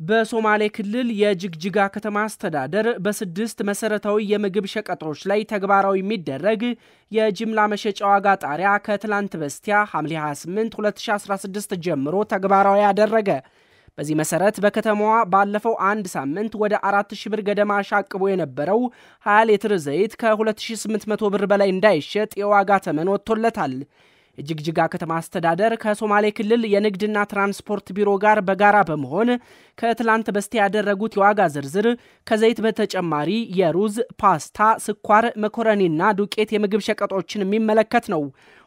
በሶማሌ ክልል የጅግጅጋ ከተማ አስተዳደር በስድስት መሰረታዊ የምግብ ሸቀጦች ላይ ተግባራዊ የሚደረግ የጅምላ መሸጫ ዋጋ ጣሪያ ከትላንት በስቲያ ሐምሌ 28 2016 ጀምሮ ተግባራዊ ያደረገ። በዚህ መሰረት በከተማዋ ባለፈው አንድ ሳምንት ወደ 4000 ብር ገደማ አሻቅቦ የነበረው 20 ሊትር ዘይት ከ2800 ብር በላይ እንዳይሸጥ የዋጋ ተመን ወጥቶለታል። የጅግጅጋ ከተማ አስተዳደር ከሶማሌ ክልል የንግድና ትራንስፖርት ቢሮ ጋር በጋራ በመሆን ከትላንት በስቲያ ያደረጉት የዋጋ ዝርዝር ከዘይት በተጨማሪ የሩዝ፣ ፓስታ፣ ስኳር፣ መኮረኒና ዱቄት የምግብ ሸቀጦችን የሚመለከት ነው።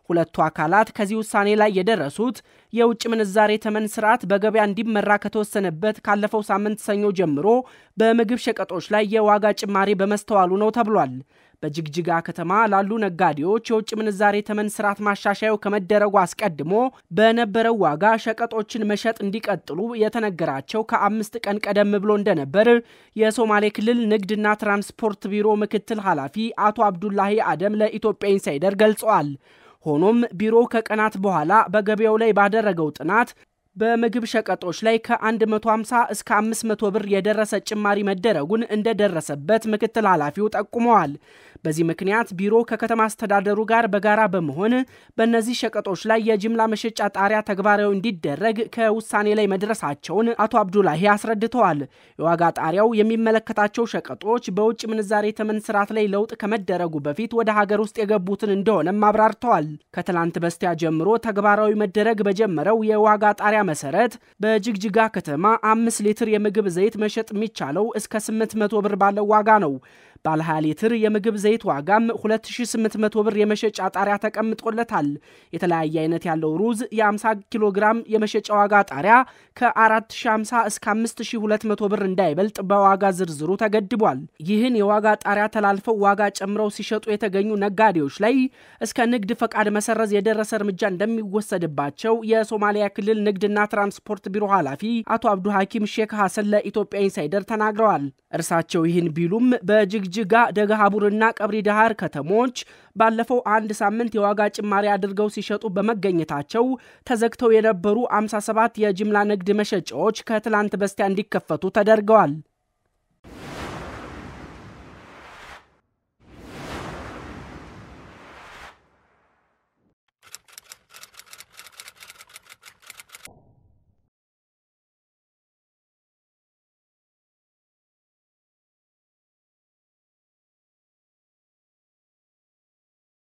ሁለቱ አካላት ከዚህ ውሳኔ ላይ የደረሱት የውጭ ምንዛሬ ተመን ስርዓት በገበያ እንዲመራ ከተወሰነበት ካለፈው ሳምንት ሰኞ ጀምሮ በምግብ ሸቀጦች ላይ የዋጋ ጭማሪ በመስተዋሉ ነው ተብሏል። በጅግጅጋ ከተማ ላሉ ነጋዴዎች የውጭ ምንዛሬ ተመን ስርዓት ማሻሻያው ከመደረጉ አስቀድሞ በነበረው ዋጋ ሸቀጦችን መሸጥ እንዲቀጥሉ የተነገራቸው ከአምስት ቀን ቀደም ብሎ እንደነበር የሶማሌ ክልል ንግድና ትራንስፖርት ቢሮ ምክትል ኃላፊ አቶ አብዱላሂ አደም ለኢትዮጵያ ኢንሳይደር ገልጸዋል። ሆኖም ቢሮ ከቀናት በኋላ በገበያው ላይ ባደረገው ጥናት በምግብ ሸቀጦች ላይ ከ150 እስከ 500 ብር የደረሰ ጭማሪ መደረጉን እንደደረሰበት ምክትል ኃላፊው ጠቁመዋል። በዚህ ምክንያት ቢሮ ከከተማ አስተዳደሩ ጋር በጋራ በመሆን በእነዚህ ሸቀጦች ላይ የጅምላ መሸጫ ጣሪያ ተግባራዊ እንዲደረግ ከውሳኔ ላይ መድረሳቸውን አቶ አብዱላሂ አስረድተዋል። የዋጋ ጣሪያው የሚመለከታቸው ሸቀጦች በውጭ ምንዛሬ ተመን ስርዓት ላይ ለውጥ ከመደረጉ በፊት ወደ ሀገር ውስጥ የገቡትን እንደሆነም አብራርተዋል። ከትላንት በስቲያ ጀምሮ ተግባራዊ መደረግ በጀመረው የዋጋ ጣሪያ መሰረት በጅግጅጋ ከተማ አምስት ሊትር የምግብ ዘይት መሸጥ የሚቻለው እስከ 800 ብር ባለው ዋጋ ነው። ባለ 20 ሊትር የምግብ ዘይት ዋጋም 2800 ብር የመሸጫ ጣሪያ ተቀምጦለታል። የተለያየ አይነት ያለው ሩዝ የ50 ኪሎ ግራም የመሸጫ ዋጋ ጣሪያ ከ4050 እስከ 5200 ብር እንዳይበልጥ በዋጋ ዝርዝሩ ተገድቧል። ይህን የዋጋ ጣሪያ ተላልፈው ዋጋ ጨምረው ሲሸጡ የተገኙ ነጋዴዎች ላይ እስከ ንግድ ፈቃድ መሰረዝ የደረሰ እርምጃ እንደሚወሰድባቸው የሶማሊያ ክልል ንግድና ትራንስፖርት ቢሮ ኃላፊ አቶ አብዱ ሐኪም ሼክ ሐሰን ለኢትዮጵያ ኢንሳይደር ተናግረዋል። እርሳቸው ይህን ቢሉም በጅግጅጋ ደገሃቡርና ቀብሪ ዳሃር ከተሞች ባለፈው አንድ ሳምንት የዋጋ ጭማሪ አድርገው ሲሸጡ በመገኘታቸው ተዘግተው የነበሩ 57 የጅምላ ንግድ መሸጫዎች ከትላንት በስቲያ እንዲከፈቱ ተደርገዋል።